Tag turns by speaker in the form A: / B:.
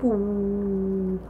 A: Boom.